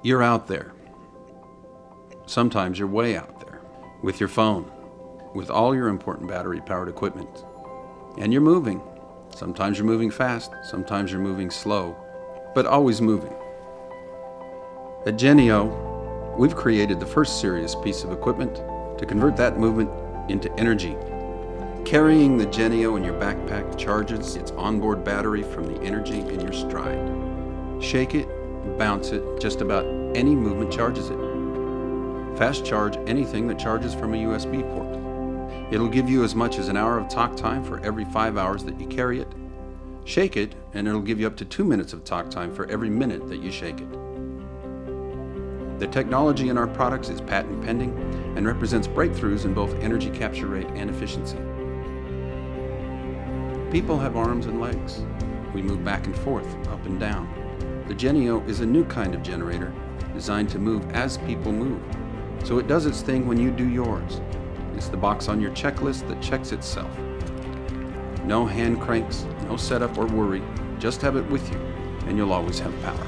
You're out there. Sometimes you're way out there with your phone, with all your important battery powered equipment. And you're moving. Sometimes you're moving fast, sometimes you're moving slow, but always moving. At Genneo, we've created the first serious piece of equipment to convert that movement into energy. Carrying the Genneo in your backpack charges its onboard battery from the energy in your stride. Shake it, bounce it, just about any movement charges it. Fast charge anything that charges from a USB port. It'll give you as much as an hour of talk time for every five hours that you carry it. Shake it, and it'll give you up to two minutes of talk time for every minute that you shake it. The technology in our products is patent pending and represents breakthroughs in both energy capture rate and efficiency. People have arms and legs. We move back and forth, up and down. The Genneo is a new kind of generator designed to move as people move. So it does its thing when you do yours. It's the box on your checklist that checks itself. No hand cranks, no setup or worry. Just have it with you, and you'll always have power.